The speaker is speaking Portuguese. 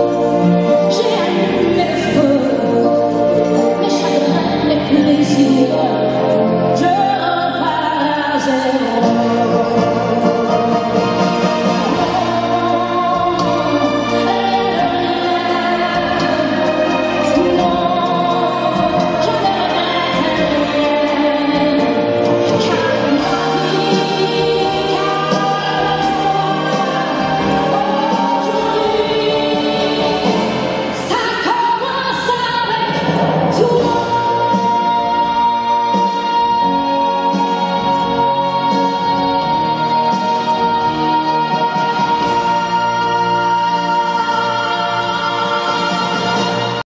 Música